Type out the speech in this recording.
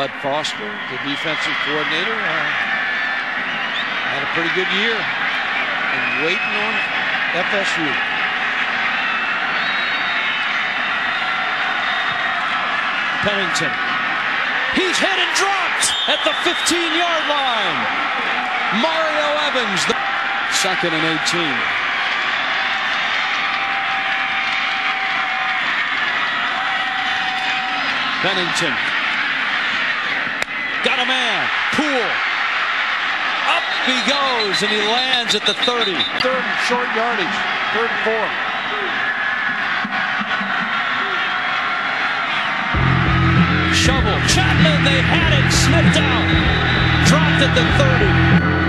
Bud Foster, the defensive coordinator, uh, had a pretty good year and waiting on FSU. Pennington. He's hit and dropped at the 15-yard line. Mario Evans, the second and 18. Pennington. Got a man. Poole. Up he goes, and he lands at the 30. Third and short yardage. Third and four. Shovel. Chapman, they had it. Sniffed out. Dropped at the 30.